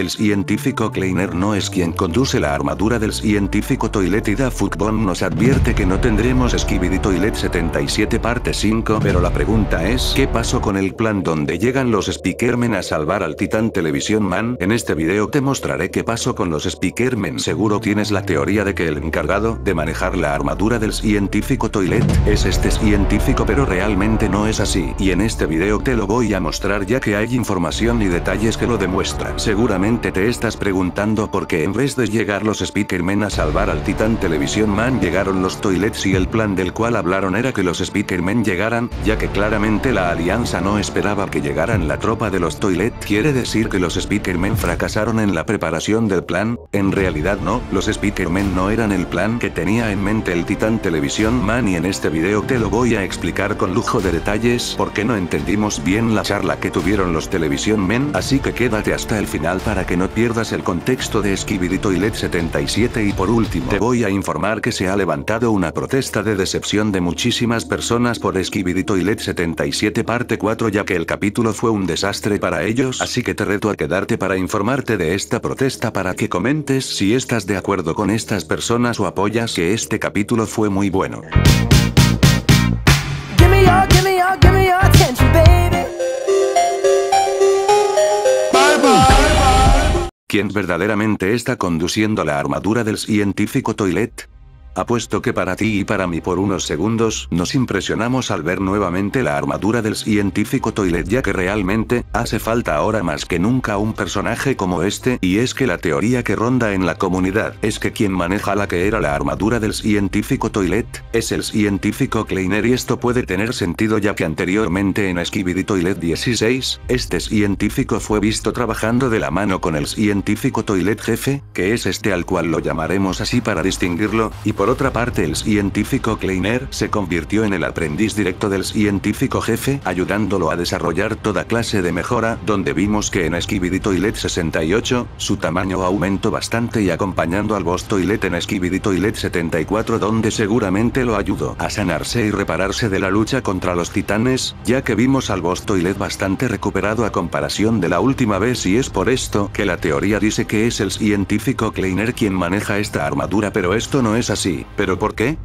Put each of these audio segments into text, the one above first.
el científico Kleiner no es quien conduce la armadura del científico Toilet y Da Football nos advierte que no tendremos Skibidi Toilet 77 parte 5 pero la pregunta es ¿qué pasó con el plan donde llegan los Speakermen a salvar al Titán Televisión Man? En este video te mostraré qué pasó con los Speakermen seguro tienes la teoría de que el encargado de manejar la armadura del científico Toilet es este científico pero realmente no es así y en este video te lo voy a mostrar ya que hay información y detalles que lo demuestran. Seguramente te estás preguntando por qué en vez de llegar los Speakermen a salvar al Titán Televisión Man llegaron los Toilets y el plan del cual hablaron era que los Speakermen llegaran, ya que claramente la alianza no esperaba que llegaran la tropa de los Toilet. Quiere decir que los Speakermen fracasaron en la preparación del plan, en realidad no, los Speakermen no eran el plan que tenía en mente el Titán Televisión Man y en este video te lo voy a explicar con lujo de detalles porque no entendimos bien la charla que tuvieron los Televisión Men así que quédate hasta el final para que no pierdas el contexto de Skibidi Toilet 77 y por último te voy a informar que se ha levantado una protesta de decepción de muchísimas personas por Skibidi Toilet 77 parte 4 ya que el capítulo fue un desastre para ellos así que te reto a quedarte para informarte de esta protesta para que comentes si estás de acuerdo con estas personas o apoyas que este capítulo fue muy bueno. ¿Quién verdaderamente está conduciendo la armadura del científico Toilet? Apuesto que para ti y para mí por unos segundos nos impresionamos al ver nuevamente la armadura del científico Toilet ya que realmente, hace falta ahora más que nunca un personaje como este y es que la teoría que ronda en la comunidad es que quien maneja la que era la armadura del científico Toilet, es el científico Kleiner y esto puede tener sentido ya que anteriormente en Skibidi Toilet 16, este científico fue visto trabajando de la mano con el científico Toilet jefe, que es este al cual lo llamaremos así para distinguirlo, y por otra parte el científico Kleiner se convirtió en el aprendiz directo del científico jefe, ayudándolo a desarrollar toda clase de mejora, donde vimos que en Skibidi Toilet 68, su tamaño aumentó bastante y acompañando al boss Toilet en Skibidi Toilet 74 donde seguramente lo ayudó a sanarse y repararse de la lucha contra los titanes, ya que vimos al boss Toilet bastante recuperado a comparación de la última vez y es por esto que la teoría dice que es el científico Kleiner quien maneja esta armadura pero esto no es así. ¿Pero por qué?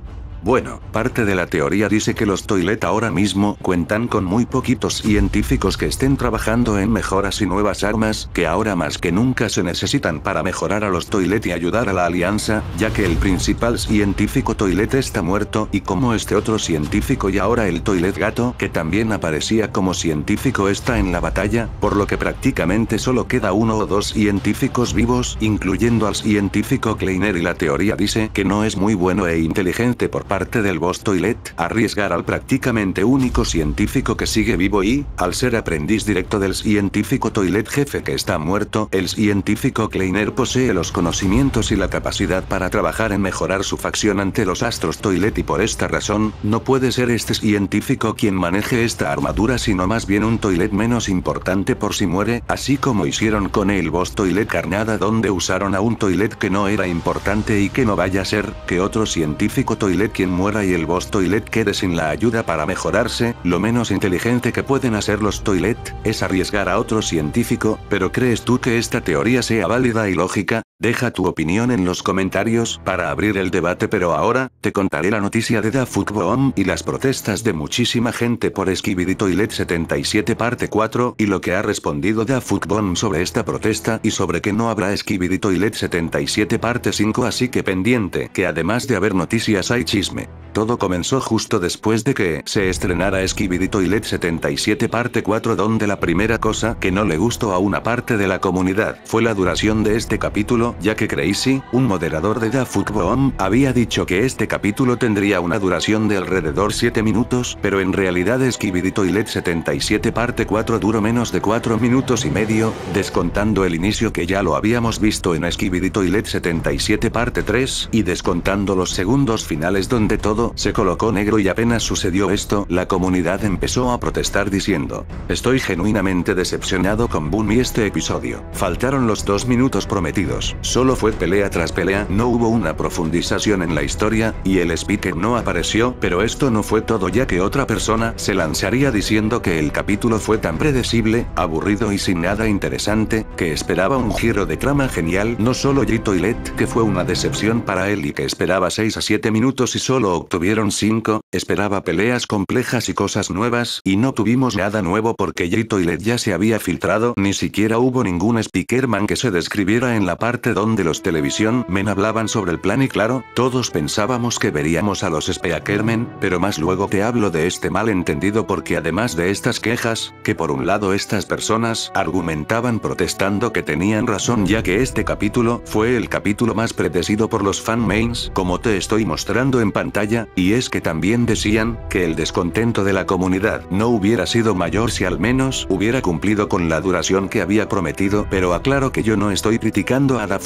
Bueno, parte de la teoría dice que los Toilet ahora mismo cuentan con muy poquitos científicos que estén trabajando en mejoras y nuevas armas, que ahora más que nunca se necesitan para mejorar a los Toilet y ayudar a la alianza, ya que el principal científico Toilet está muerto y como este otro científico y ahora el Toilet gato, que también aparecía como científico está en la batalla, por lo que prácticamente solo queda uno o dos científicos vivos, incluyendo al científico Kleiner y la teoría dice que no es muy bueno e inteligente por parte parte del boss Toilet, arriesgar al prácticamente único científico que sigue vivo y, al ser aprendiz directo del científico Toilet jefe que está muerto, el científico Kleiner posee los conocimientos y la capacidad para trabajar en mejorar su facción ante los astros Toilet y por esta razón, no puede ser este científico quien maneje esta armadura sino más bien un Toilet menos importante por si muere, así como hicieron con el boss Toilet Carnada donde usaron a un Toilet que no era importante y que no vaya a ser, que otro científico Toilet quien muera y el boss Toilet quede sin la ayuda para mejorarse, lo menos inteligente que pueden hacer los Toilet, es arriesgar a otro científico, pero ¿crees tú que esta teoría sea válida y lógica? Deja tu opinión en los comentarios para abrir el debate pero ahora, te contaré la noticia de Da Bomb y las protestas de muchísima gente por Skibidi Toilet 77 parte 4 y lo que ha respondido Da Bomb sobre esta protesta y sobre que no habrá Skibidi Toilet 77 parte 5 así que pendiente que además de haber noticias hay chisme. Todo comenzó justo después de que se estrenara Skibidi Toilet 77 parte 4 donde la primera cosa que no le gustó a una parte de la comunidad fue la duración de este capítulo, ya que Crazy, un moderador de Da Bomb, había dicho que este capítulo tendría una duración de alrededor 7 minutos, pero en realidad Skibidi Toilet 77 parte 4 duró menos de 4 minutos y medio, descontando el inicio que ya lo habíamos visto en Skibidi Toilet 77 parte 3, y descontando los segundos finales donde todo se colocó negro y apenas sucedió esto, la comunidad empezó a protestar diciendo, estoy genuinamente decepcionado con Boom y este episodio, faltaron los dos minutos prometidos, solo fue pelea tras pelea, no hubo una profundización en la historia, y el speaker no apareció, pero esto no fue todo ya que otra persona se lanzaría diciendo que el capítulo fue tan predecible, aburrido y sin nada interesante, que esperaba un giro de trama genial, no solo J Toilet, que fue una decepción para él y que esperaba 6 a 7 minutos y solo obtuvieron 5, esperaba peleas complejas y cosas nuevas, y no tuvimos nada nuevo porque J Toilet ya se había filtrado, ni siquiera hubo ningún speakerman que se describiera en la parte donde los televisión men hablaban sobre el plan y claro, todos pensábamos que veríamos a los speakermen, pero más luego te hablo de este malentendido porque además de estas quejas, que por un lado estas personas argumentaban protestando que tenían razón ya que este capítulo fue el capítulo más predecido por los fanmains, como te estoy mostrando en pantalla, y es que también decían que el descontento de la comunidad no hubiera sido mayor si al menos hubiera cumplido con la duración que había prometido, pero aclaro que yo no estoy criticando a Da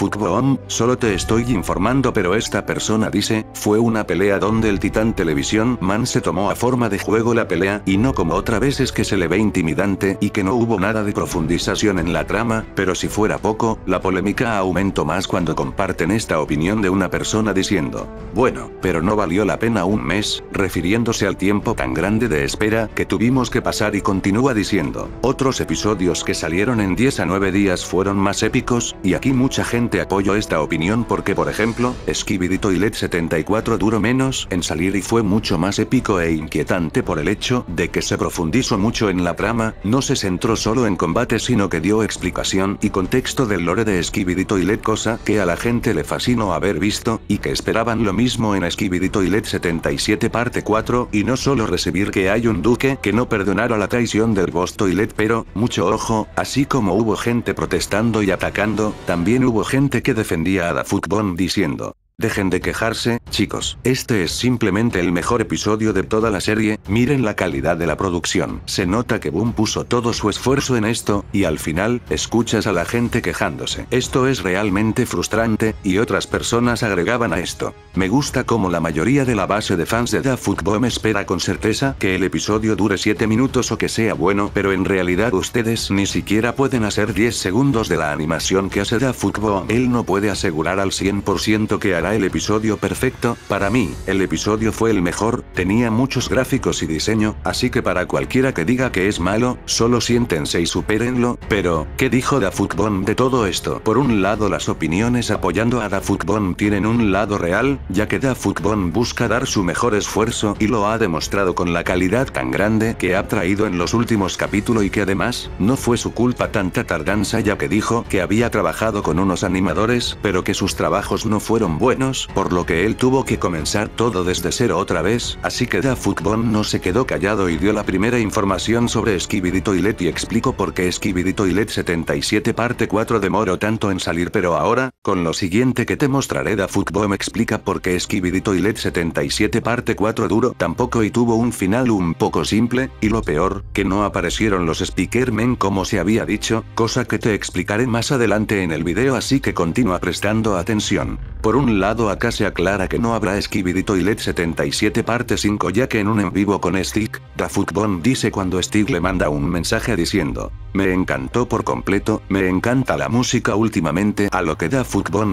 solo te estoy informando pero esta persona dice, fue una pelea donde el titán televisión man se tomó a forma de juego la pelea y no como otra vez es que se le ve intimidante y que no hubo nada de profundización en la trama, pero si fuera poco, la polémica aumentó más cuando comparten esta opinión de una persona diciendo, bueno, pero no valió la pena un mes, refiriéndose al tiempo tan grande de espera que tuvimos que pasar y continúa diciendo, otros episodios que salieron en 10 a 9 días fueron más épicos, y aquí mucha gente apoyó esta opinión porque por ejemplo, Skibidi Toilet 74 duró menos en salir y fue mucho más épico e inquietante por el hecho de que se profundizó mucho en la trama, no se centró solo en combate sino que dio explicación y contexto del lore de Skibidi Toilet cosa que a la gente le fascinó haber visto, y que esperaban lo mismo en Skibidi Toilet 77 parte 4 y no solo recibir que hay un duque que no perdonara la traición del boss Toilet pero, mucho ojo, así como hubo gente protestando y atacando, también hubo gente que defendía a Da diciendo, Dejen de quejarse, chicos. Este es simplemente el mejor episodio de toda la serie, miren la calidad de la producción. Se nota que Boom puso todo su esfuerzo en esto, y al final, escuchas a la gente quejándose. Esto es realmente frustrante, y otras personas agregaban a esto. Me gusta como la mayoría de la base de fans de Da Football espera con certeza que el episodio dure 7 minutos o que sea bueno, pero en realidad ustedes ni siquiera pueden hacer 10 segundos de la animación que hace Da Football. Él no puede asegurar al 100% que hará el episodio perfecto, para mí, el episodio fue el mejor, tenía muchos gráficos y diseño, así que para cualquiera que diga que es malo, solo siéntense y supérenlo, pero, ¿qué dijo Da de todo esto? Por un lado las opiniones apoyando a Da tienen un lado real, ya que Da busca dar su mejor esfuerzo y lo ha demostrado con la calidad tan grande que ha traído en los últimos capítulos y que además, no fue su culpa tanta tardanza ya que dijo que había trabajado con unos animadores, pero que sus trabajos no fueron buenos por lo que él tuvo que comenzar todo desde cero otra vez, así que Da Football no se quedó callado y dio la primera información sobre Skibidi Toilet y explicó por qué Skibidi Toilet 77 parte 4 demoró tanto en salir pero ahora, con lo siguiente que te mostraré Da Football me explica por qué Skibidi Toilet 77 parte 4 duro tampoco y tuvo un final un poco simple, y lo peor, que no aparecieron los Speakermen como se había dicho, cosa que te explicaré más adelante en el video así que continúa prestando atención. Por un lado acá se aclara que no habrá Skibidi Toilet 77 parte 5 ya que en un en vivo con Stick, Da dice cuando Stick le manda un mensaje diciendo, me encantó por completo, me encanta la música últimamente a lo que Da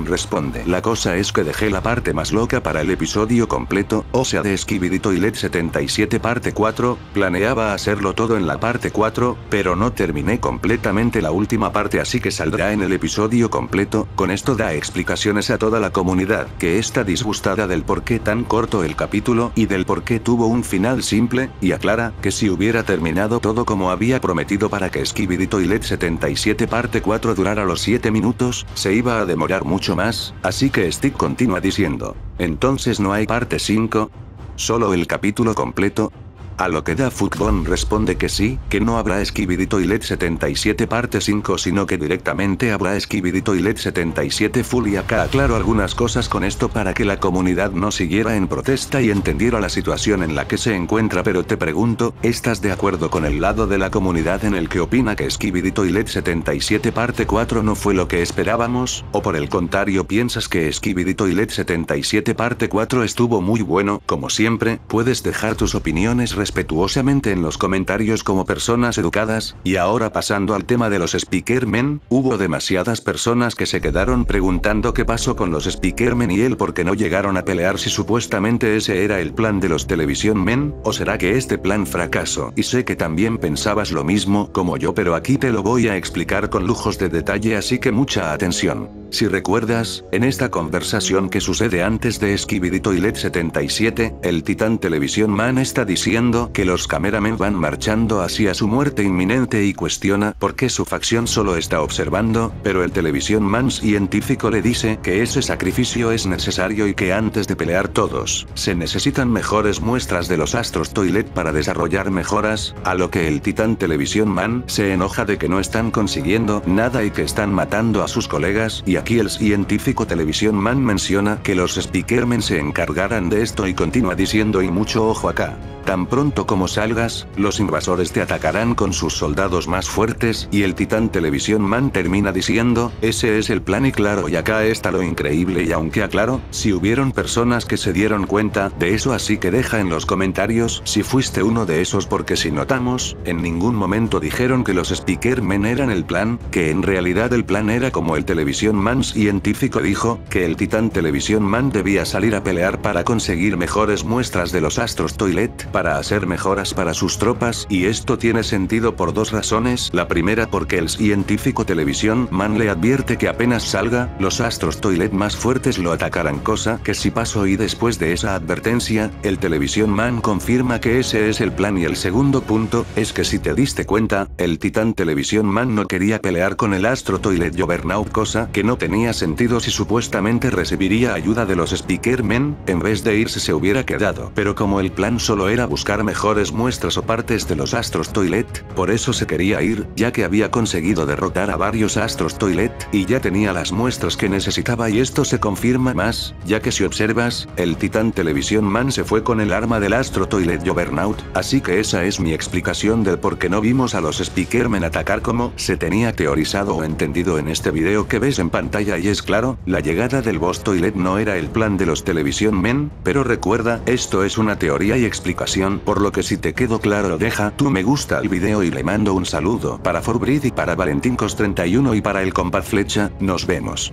responde. La cosa es que dejé la parte más loca para el episodio completo, o sea de Skibidi Toilet 77 parte 4, planeaba hacerlo todo en la parte 4, pero no terminé completamente la última parte así que saldrá en el episodio completo, con esto da explicaciones a toda la comunidad que está disgustada del por qué tan corto el capítulo y del por qué tuvo un final simple, y aclara que si hubiera terminado todo como había prometido para que Skibidi Toilet 77 parte 4 durara los 7 minutos, se iba a demorar mucho más, así que Stick continúa diciendo, entonces no hay parte 5, solo el capítulo completo, a lo que Da Football responde que sí, que no habrá Skibidi Toilet 77 parte 5 sino que directamente habrá Skibidi Toilet 77 full y acá aclaro algunas cosas con esto para que la comunidad no siguiera en protesta y entendiera la situación en la que se encuentra pero te pregunto, ¿estás de acuerdo con el lado de la comunidad en el que opina que Skibidi Toilet 77 parte 4 no fue lo que esperábamos, o por el contrario piensas que Skibidi Toilet 77 parte 4 estuvo muy bueno, como siempre, puedes dejar tus opiniones respetuosamente en los comentarios como personas educadas, y ahora pasando al tema de los Speakermen, hubo demasiadas personas que se quedaron preguntando qué pasó con los Speakermen y él porque no llegaron a pelear si supuestamente ese era el plan de los Television Men, o será que este plan fracasó. Y sé que también pensabas lo mismo como yo pero aquí te lo voy a explicar con lujos de detalle así que mucha atención. Si recuerdas, en esta conversación que sucede antes de Skibidi Toilet 77, el titán Television Man está diciendo que los cameramen van marchando hacia su muerte inminente y cuestiona por qué su facción solo está observando, pero el Television Man científico le dice que ese sacrificio es necesario y que antes de pelear todos, se necesitan mejores muestras de los astros Toilet para desarrollar mejoras, a lo que el titán Television Man se enoja de que no están consiguiendo nada y que están matando a sus colegas y aquí el científico Television Man menciona que los Speakermen se encargarán de esto y continúa diciendo y mucho ojo acá. Tan pronto como salgas, los invasores te atacarán con sus soldados más fuertes y el titán Television Man termina diciendo, ese es el plan y claro y acá está lo increíble y aunque aclaro, si hubieron personas que se dieron cuenta de eso así que deja en los comentarios si fuiste uno de esos porque si notamos, en ningún momento dijeron que los Speakermen eran el plan, que en realidad el plan era como el Television Man científico dijo, que el titán Television Man debía salir a pelear para conseguir mejores muestras de los astros Toilet para hacer mejoras para sus tropas y esto tiene sentido por dos razones, la primera porque el científico Televisión Man le advierte que apenas salga, los astros Toilet más fuertes lo atacarán cosa que si pasó y después de esa advertencia, el Televisión Man confirma que ese es el plan. Y el segundo punto, es que si te diste cuenta, el titán Televisión Man no quería pelear con el astro Toilet Juggernaut cosa que no tenía sentido si supuestamente recibiría ayuda de los Speakermen, en vez de irse se hubiera quedado, pero como el plan solo era buscar mejores muestras o partes de los astros Toilet, por eso se quería ir, ya que había conseguido derrotar a varios astros Toilet, y ya tenía las muestras que necesitaba y esto se confirma más, ya que si observas, el titán Television Man se fue con el arma del astro Toilet Juggernaut, así que esa es mi explicación del por qué no vimos a los Speakermen atacar como se tenía teorizado o entendido en este video que ves en pantalla y es claro, la llegada del boss Toilet no era el plan de los Television Men, pero recuerda, esto es una teoría y explicación por lo que si te quedó claro deja tu me gusta al video y le mando un saludo para Forbrid y para Valentincos 31 y para el compás flecha, nos vemos.